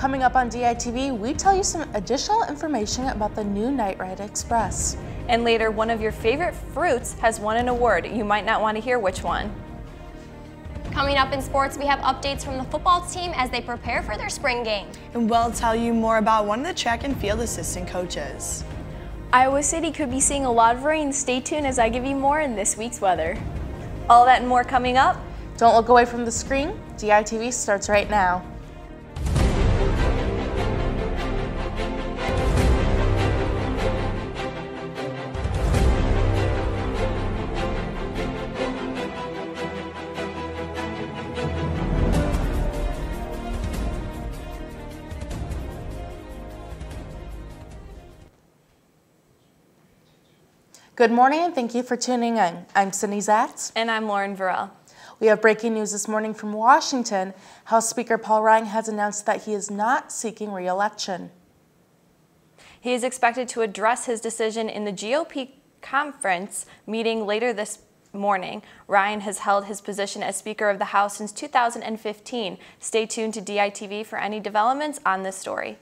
Coming up on DITV, we tell you some additional information about the new Night Ride Express. And later, one of your favorite fruits has won an award. You might not want to hear which one. Coming up in sports, we have updates from the football team as they prepare for their spring game. And we'll tell you more about one of the track and field assistant coaches. Iowa City could be seeing a lot of rain. Stay tuned as I give you more in this week's weather. All that and more coming up. Don't look away from the screen. DITV starts right now. Good morning and thank you for tuning in. I'm Sydney Zatz. And I'm Lauren Vorel. We have breaking news this morning from Washington. House Speaker Paul Ryan has announced that he is not seeking re-election. He is expected to address his decision in the GOP conference meeting later this morning. Ryan has held his position as Speaker of the House since 2015. Stay tuned to DITV for any developments on this story.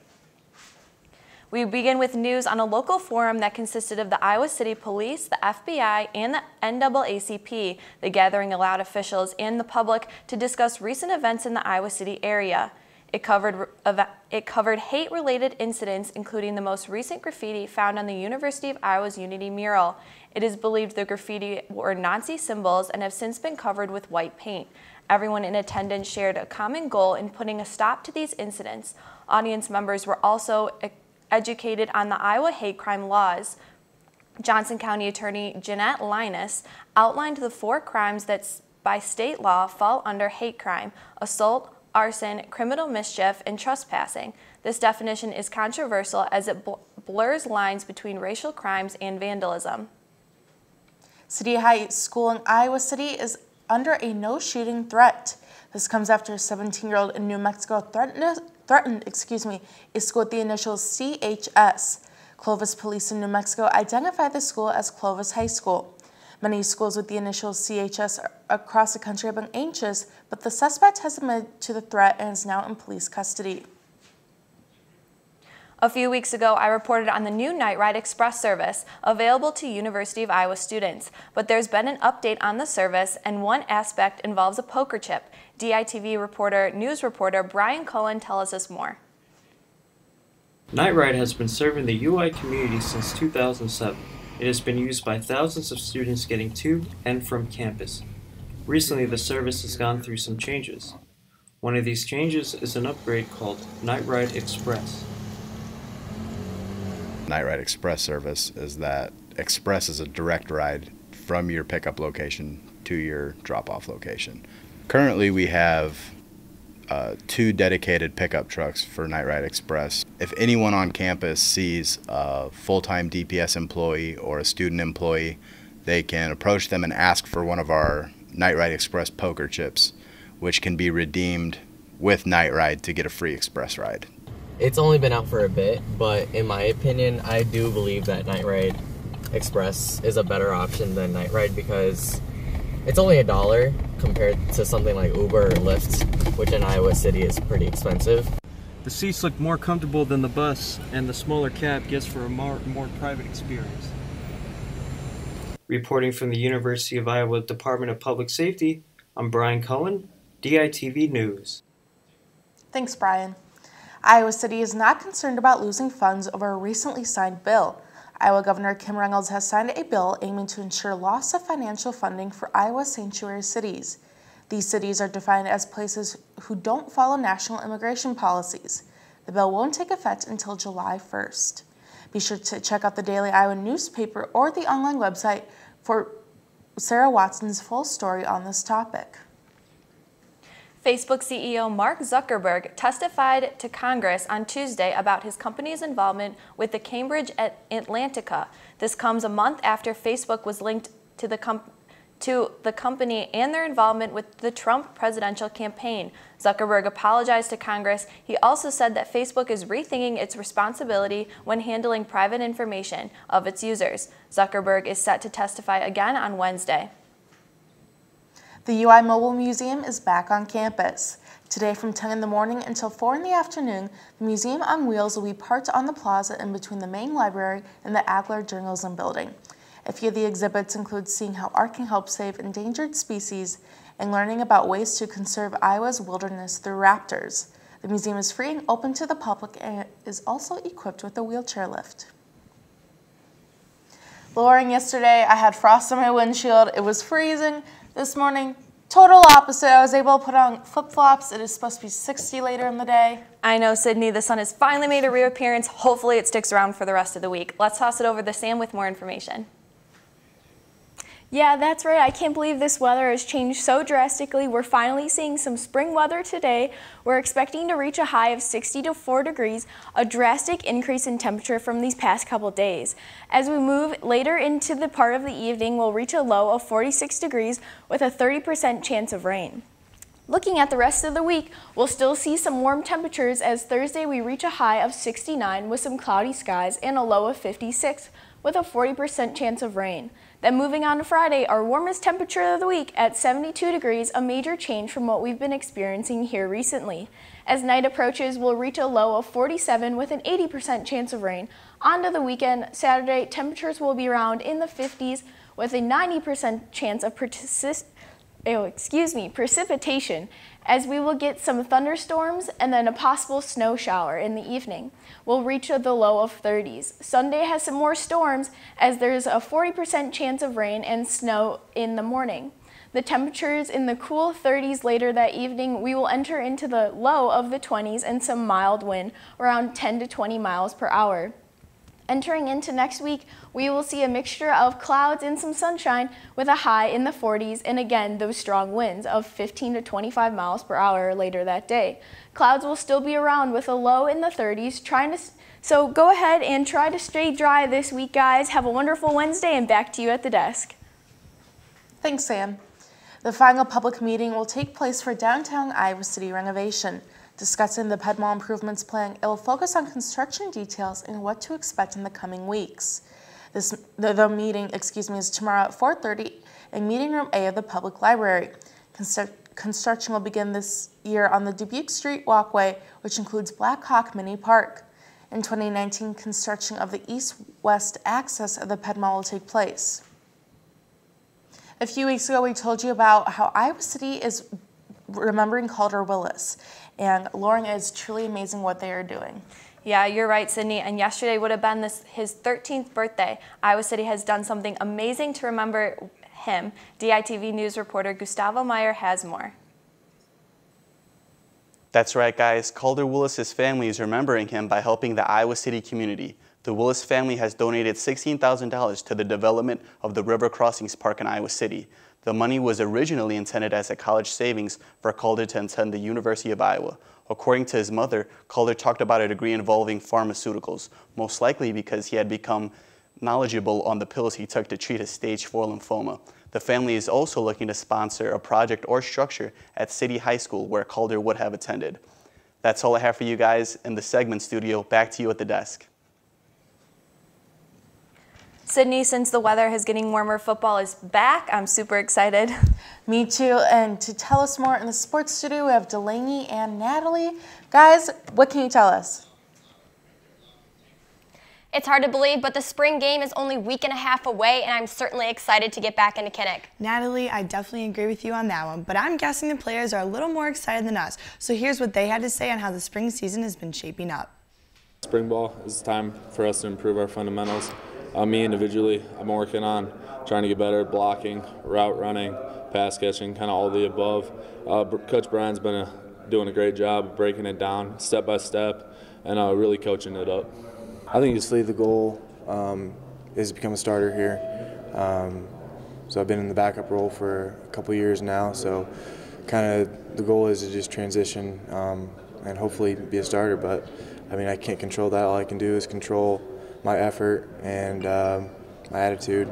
We begin with news on a local forum that consisted of the Iowa City Police, the FBI, and the NAACP. The gathering allowed officials and the public to discuss recent events in the Iowa City area. It covered, it covered hate-related incidents, including the most recent graffiti found on the University of Iowa's Unity mural. It is believed the graffiti were Nazi symbols and have since been covered with white paint. Everyone in attendance shared a common goal in putting a stop to these incidents. Audience members were also educated on the Iowa hate crime laws. Johnson County Attorney Jeanette Lyness outlined the four crimes that by state law fall under hate crime, assault, arson, criminal mischief, and trespassing. This definition is controversial as it bl blurs lines between racial crimes and vandalism. City High School in Iowa City is under a no shooting threat. This comes after a 17-year-old in New Mexico threatened threatened, excuse me, a school with the initials CHS. Clovis Police in New Mexico identified the school as Clovis High School. Many schools with the initials CHS across the country have been anxious, but the suspect has admitted to the threat and is now in police custody. A few weeks ago, I reported on the new Night Ride Express service available to University of Iowa students, but there's been an update on the service and one aspect involves a poker chip. DITV reporter, news reporter Brian Cullen tells us more. Night Ride has been serving the UI community since 2007. It has been used by thousands of students getting to and from campus. Recently, the service has gone through some changes. One of these changes is an upgrade called Night Ride Express. Night Ride Express service is that Express is a direct ride from your pickup location to your drop off location. Currently, we have uh, two dedicated pickup trucks for Night Ride Express. If anyone on campus sees a full time DPS employee or a student employee, they can approach them and ask for one of our Night Ride Express poker chips, which can be redeemed with Night Ride to get a free express ride. It's only been out for a bit, but in my opinion, I do believe that Night Ride Express is a better option than Night Ride because it's only a dollar compared to something like Uber or Lyft, which in Iowa City is pretty expensive. The seats look more comfortable than the bus, and the smaller cab gives for a more, more private experience. Reporting from the University of Iowa Department of Public Safety, I'm Brian Cullen, DITV News. Thanks, Brian. Iowa City is not concerned about losing funds over a recently signed bill. Iowa Governor Kim Reynolds has signed a bill aiming to ensure loss of financial funding for Iowa sanctuary cities. These cities are defined as places who don't follow national immigration policies. The bill won't take effect until July 1st. Be sure to check out the Daily Iowan newspaper or the online website for Sarah Watson's full story on this topic. Facebook CEO Mark Zuckerberg testified to Congress on Tuesday about his company's involvement with the Cambridge Analytica. This comes a month after Facebook was linked to the, to the company and their involvement with the Trump presidential campaign. Zuckerberg apologized to Congress. He also said that Facebook is rethinking its responsibility when handling private information of its users. Zuckerberg is set to testify again on Wednesday. The UI Mobile Museum is back on campus. Today from 10 in the morning until 4 in the afternoon, the Museum on Wheels will be parked on the plaza in between the main library and the Adler Journalism Building. A few of the exhibits include seeing how art can help save endangered species and learning about ways to conserve Iowa's wilderness through raptors. The museum is free and open to the public and is also equipped with a wheelchair lift. Lauren yesterday, I had frost on my windshield. It was freezing. This morning, total opposite. I was able to put on flip flops. It is supposed to be 60 later in the day. I know, Sydney, the sun has finally made a reappearance. Hopefully, it sticks around for the rest of the week. Let's toss it over to Sam with more information. Yeah, that's right. I can't believe this weather has changed so drastically. We're finally seeing some spring weather today. We're expecting to reach a high of 60 to 4 degrees, a drastic increase in temperature from these past couple days. As we move later into the part of the evening, we'll reach a low of 46 degrees with a 30% chance of rain. Looking at the rest of the week, we'll still see some warm temperatures as Thursday we reach a high of 69 with some cloudy skies and a low of 56 with a 40% chance of rain. Then moving on to Friday, our warmest temperature of the week at 72 degrees, a major change from what we've been experiencing here recently. As night approaches, we'll reach a low of 47 with an 80% chance of rain. On to the weekend, Saturday, temperatures will be around in the 50s with a 90% chance of persist oh, excuse me, precipitation as we will get some thunderstorms and then a possible snow shower in the evening. We'll reach the low of 30s. Sunday has some more storms as there's a 40% chance of rain and snow in the morning. The temperatures in the cool 30s later that evening, we will enter into the low of the 20s and some mild wind around 10 to 20 miles per hour. Entering into next week, we will see a mixture of clouds and some sunshine with a high in the 40s and again those strong winds of 15 to 25 miles per hour later that day. Clouds will still be around with a low in the 30s trying to so go ahead and try to stay dry this week guys. Have a wonderful Wednesday and back to you at the desk. Thanks Sam. The final public meeting will take place for downtown Iowa City renovation. Discussing the Ped Mall improvements plan, it will focus on construction details and what to expect in the coming weeks. This, the, the meeting, excuse me, is tomorrow at 4.30 in Meeting Room A of the Public Library. Constru construction will begin this year on the Dubuque Street Walkway, which includes Black Hawk Mini Park. In 2019, construction of the east-west access of the Ped Mall will take place. A few weeks ago, we told you about how Iowa City is remembering Calder Willis and Lauren is truly amazing what they are doing. Yeah, you're right, Sydney. And yesterday would have been this, his 13th birthday. Iowa City has done something amazing to remember him. DITV News reporter Gustavo Meyer has more. That's right, guys. Calder Willis's family is remembering him by helping the Iowa City community. The Willis family has donated $16,000 to the development of the River Crossings Park in Iowa City. The money was originally intended as a college savings for Calder to attend the University of Iowa. According to his mother, Calder talked about a degree involving pharmaceuticals, most likely because he had become knowledgeable on the pills he took to treat his stage 4 lymphoma. The family is also looking to sponsor a project or structure at City High School where Calder would have attended. That's all I have for you guys in the segment studio. Back to you at the desk. Sydney, since the weather is getting warmer, football is back. I'm super excited. Me too. And to tell us more in the sports studio, we have Delaney and Natalie. Guys, what can you tell us? It's hard to believe, but the spring game is only a week and a half away, and I'm certainly excited to get back into Kinnick. Natalie, I definitely agree with you on that one, but I'm guessing the players are a little more excited than us. So here's what they had to say on how the spring season has been shaping up. Spring ball is time for us to improve our fundamentals uh, me individually, been working on trying to get better at blocking, route running, pass catching, kind of all the above. Uh, Coach Brian's been a, doing a great job of breaking it down step by step and uh, really coaching it up. I think just the goal um, is to become a starter here. Um, so I've been in the backup role for a couple years now. So kind of the goal is to just transition um, and hopefully be a starter. But I mean, I can't control that. All I can do is control my effort and um, my attitude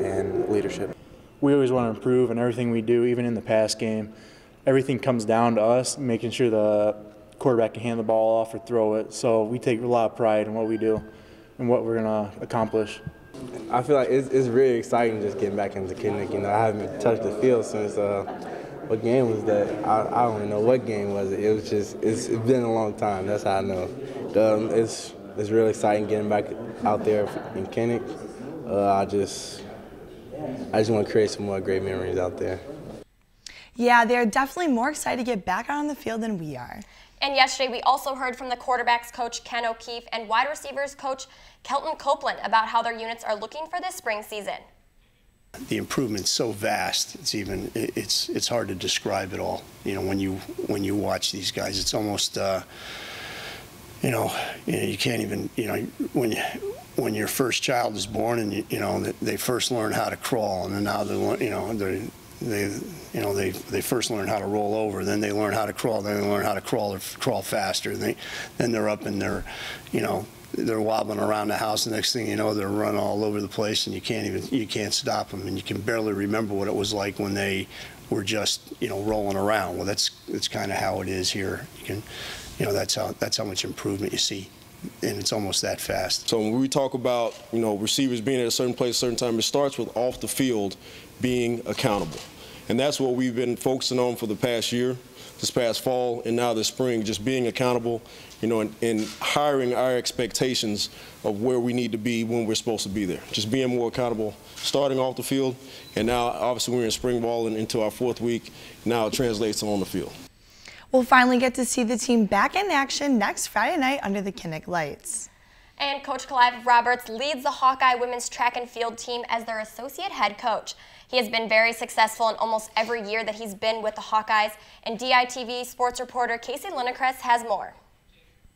and leadership. We always want to improve in everything we do, even in the pass game. Everything comes down to us making sure the quarterback can hand the ball off or throw it. So we take a lot of pride in what we do and what we're going to accomplish. I feel like it's, it's really exciting just getting back into Kinnick. You know, I haven't touched the field since uh, what game was that? I, I don't even know what game was it. It was just it's, it's been a long time. That's how I know. Um, it's it's really exciting getting back out there in Kinnick. Uh, I just I just want to create some more great memories out there. Yeah, they're definitely more excited to get back out on the field than we are. And yesterday, we also heard from the quarterbacks coach Ken O'Keefe and wide receivers coach Kelton Copeland about how their units are looking for this spring season. The improvement's so vast. It's even it's it's hard to describe it all. You know, when you when you watch these guys, it's almost uh, you know you know you can't even you know when you when your first child is born and you, you know they first learn how to crawl and then now they you know they they you know they they first learn how to roll over then they learn how to crawl then they learn how to crawl or crawl faster they then they're up and they're you know they're wobbling around the house the next thing you know they're running all over the place and you can't even you can't stop them and you can barely remember what it was like when they were just you know rolling around. Well that's that's kind of how it is here. You can you know that's how that's how much improvement you see and it's almost that fast. So when we talk about you know receivers being at a certain place, a certain time, it starts with off the field being accountable. And that's what we've been focusing on for the past year, this past fall, and now this spring, just being accountable, you know, and, and hiring our expectations of where we need to be when we're supposed to be there. Just being more accountable, starting off the field, and now obviously we're in spring ball and into our fourth week. Now it translates on the field. We'll finally get to see the team back in action next Friday night under the Kinnick Lights. And Coach Clive Roberts leads the Hawkeye women's track and field team as their associate head coach. He has been very successful in almost every year that he's been with the Hawkeyes, and DITV sports reporter Casey Lindecrest has more.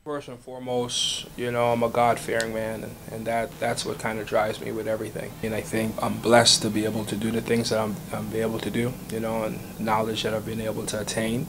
First and foremost, you know, I'm a God-fearing man, and, and that, that's what kind of drives me with everything. And I think I'm blessed to be able to do the things that I'm, I'm able to do, you know, and knowledge that I've been able to attain.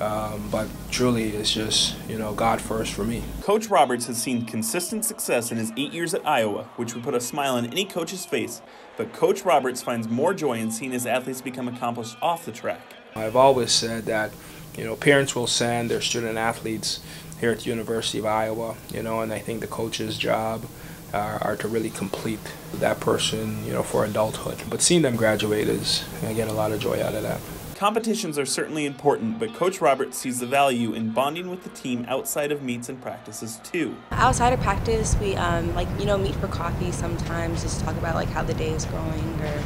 Um, but truly, it's just, you know, God first for me. Coach Roberts has seen consistent success in his eight years at Iowa, which would put a smile on any coach's face. But Coach Roberts finds more joy in seeing his athletes become accomplished off the track. I've always said that, you know, parents will send their student athletes here at the University of Iowa, you know, and I think the coach's job are, are, to really complete that person, you know, for adulthood. But seeing them graduate is, I get a lot of joy out of that. Competitions are certainly important, but Coach Roberts sees the value in bonding with the team outside of meets and practices too. Outside of practice, we um, like you know meet for coffee sometimes, just talk about like how the day is going or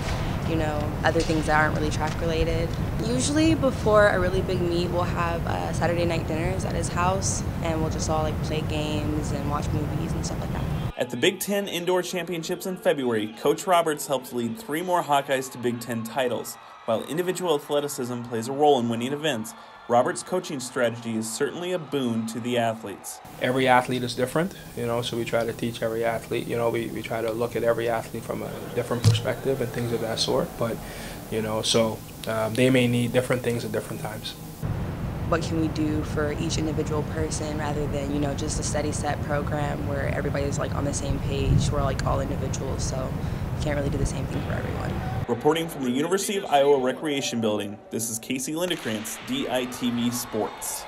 you know other things that aren't really track related. Usually before a really big meet, we'll have uh, Saturday night dinners at his house, and we'll just all like play games and watch movies and stuff like that. At the Big Ten Indoor Championships in February, Coach Roberts helped lead three more Hawkeyes to Big Ten titles. While individual athleticism plays a role in winning events, Robert's coaching strategy is certainly a boon to the athletes. Every athlete is different, you know, so we try to teach every athlete, you know, we, we try to look at every athlete from a different perspective and things of that sort. But, you know, so um, they may need different things at different times. What can we do for each individual person rather than, you know, just a steady set program where everybody's like on the same page, we're like all individuals, so we can't really do the same thing for everyone. Reporting from the University of Iowa Recreation Building, this is Casey Lindekrantz, DITV Sports.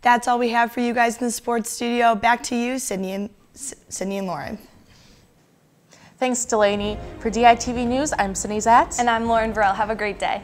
That's all we have for you guys in the sports studio. Back to you, Sydney and, Sydney and Lauren. Thanks, Delaney. For DITV News, I'm Sydney Zatz. And I'm Lauren Vorel. Have a great day.